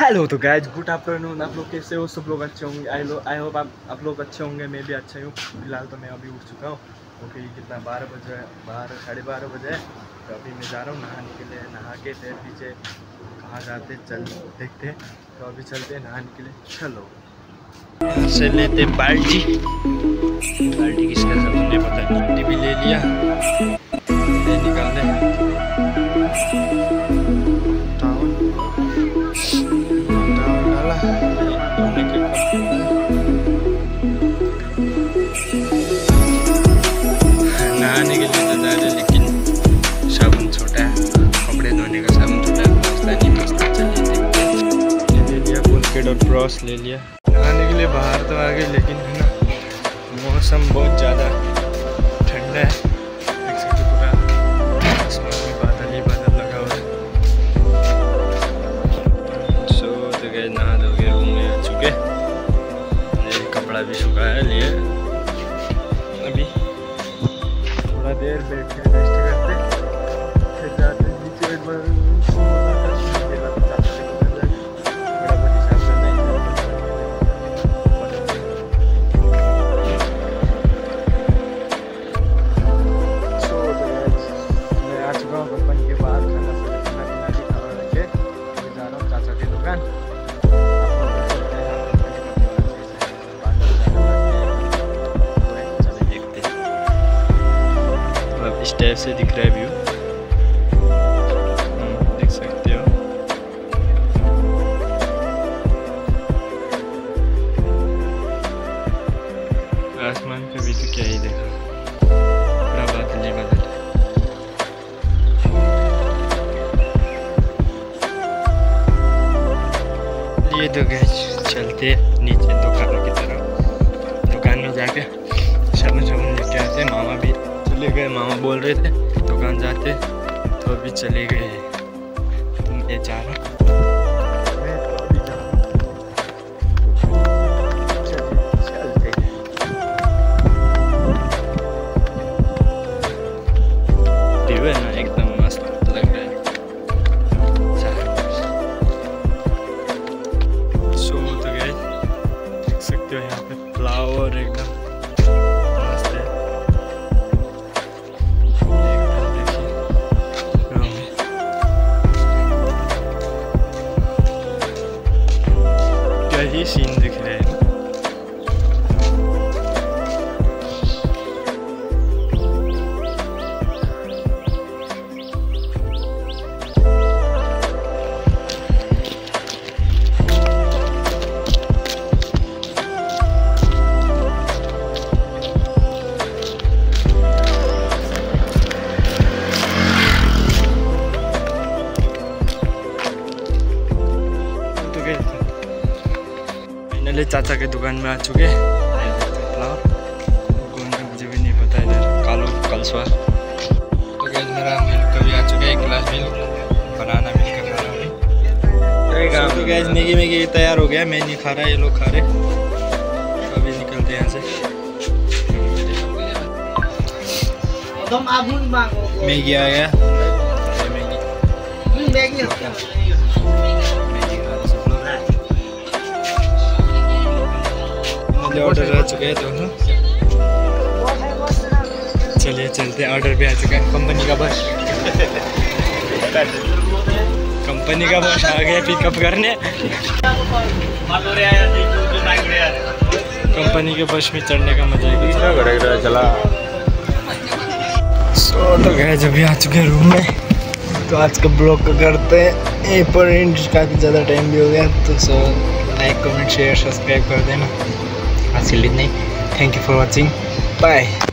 Hello तो guys good afternoon आप लोग कैसे हो? सब लोग अच्छे होंगे? आई लो आई होप आप लोग अच्छे होंगे, मैं भी अच्छा हूँ फ़िलहाल तो मैं अभी उठ चुका हूँ। ओके कितना? बारह बजे, बारह, साढ़े बारह बजे। तो अभी मैं जा रहा हूँ नहाने के लिए। नहा के फिर पीछे कहाँ जाते चल देखते तो अभी चलते नहाने के लिए। चलो। से लेते बाल्टी। बाल्टी और ब्रश ले लिया। नहाने के लिए बाहर तो आ गए लेकिन है ना मौसम बहुत ज़्यादा ठंडा है। देख सकते पूरा आसमान में बादल ही बादल लगा हुआ है। सो तो गए नहा धो के रूम में चुके। कपड़ा भी सूखा है लिए। अभी थोड़ा देर बैठ के रेस्ट करते। फिर जाते नीचे इस टाइप से दिख रहा है व्यू। देख सकते हो। आसमान पे भी तो क्या ही देखा। ये तो गए चलते नीचे दुकानों की तरफ़। दुकान में जाके साबुन साबुन लेके आते मामा भी चले गए, मामा बोल रहे थे, दुकान जाते तो अभी चले गए। मैं जा रहा क्या ही सीन दिख रहे हैं तो फाइनली चाचा के दुकान में आ चुके मुझे भी नहीं पता इधर। कालो कलसवा तो मेरा मिल्क भी आ चुका है एक गिलास मिल्क। बनाना मिल्क खा रहा तो गैस मैगी मैगी तैयार हो गया। मैं नहीं खा रहा ये लोग खा रहे। तो अभी निकलते हैं यहाँ से। मैगी। आ गया। मैगी। मुझे ऑर्डर आ चुके हैं दोनों। चलिए चलते ऑर्डर भी आ चुका है। कंपनी का बस कंपनी का बस आ गया पिकअप करने। कंपनी के बस में चढ़ने का मज़ा है चला। सो तो गए जब भी आ चुके हैं रूम में। तो आज का ब्लॉग को करते हैं। यहीं पर काफ़ी ज़्यादा टाइम भी हो गया। तो so like comment share subscribe कर देना। until thank you for watching. Bye.